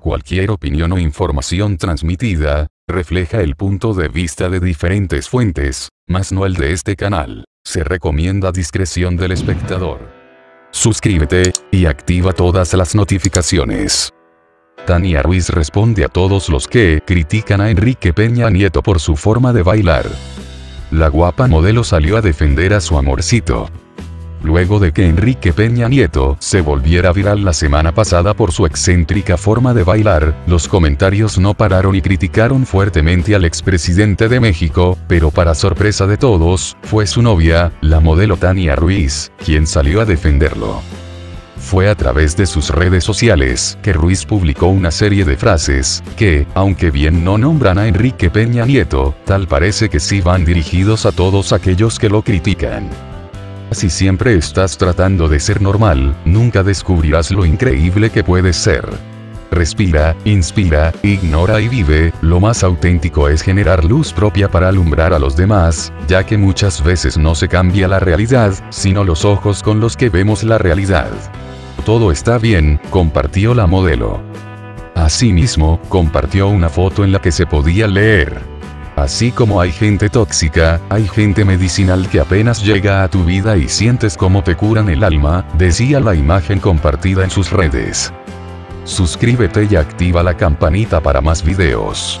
Cualquier opinión o información transmitida, refleja el punto de vista de diferentes fuentes, más no el de este canal. Se recomienda discreción del espectador. Suscríbete, y activa todas las notificaciones. Tania Ruiz responde a todos los que critican a Enrique Peña Nieto por su forma de bailar. La guapa modelo salió a defender a su amorcito luego de que Enrique Peña Nieto se volviera viral la semana pasada por su excéntrica forma de bailar, los comentarios no pararon y criticaron fuertemente al expresidente de México, pero para sorpresa de todos, fue su novia, la modelo Tania Ruiz, quien salió a defenderlo. Fue a través de sus redes sociales que Ruiz publicó una serie de frases, que, aunque bien no nombran a Enrique Peña Nieto, tal parece que sí van dirigidos a todos aquellos que lo critican. Si siempre estás tratando de ser normal, nunca descubrirás lo increíble que puedes ser. Respira, inspira, ignora y vive, lo más auténtico es generar luz propia para alumbrar a los demás, ya que muchas veces no se cambia la realidad, sino los ojos con los que vemos la realidad. Todo está bien, compartió la modelo. Asimismo, compartió una foto en la que se podía leer. Así como hay gente tóxica, hay gente medicinal que apenas llega a tu vida y sientes cómo te curan el alma, decía la imagen compartida en sus redes. Suscríbete y activa la campanita para más videos.